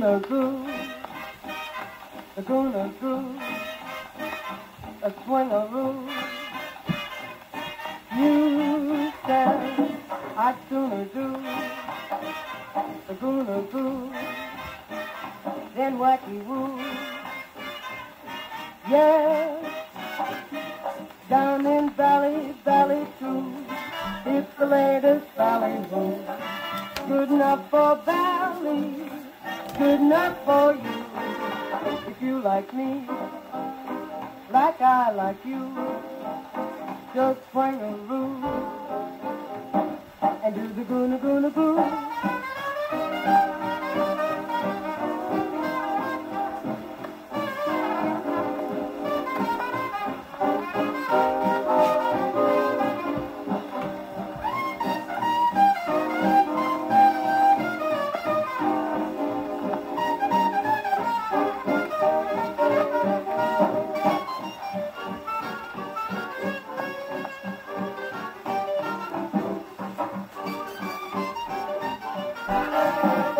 gonna go. I'm gonna groove, a swing a room. You said I gonna do, I'm gonna go. then what you woo. Yes, down in Valley, Valley too, it's the latest Valley woo. good enough for Valley good enough for you. If you like me, like I like you, just swing a room and do the goona goona goo. Música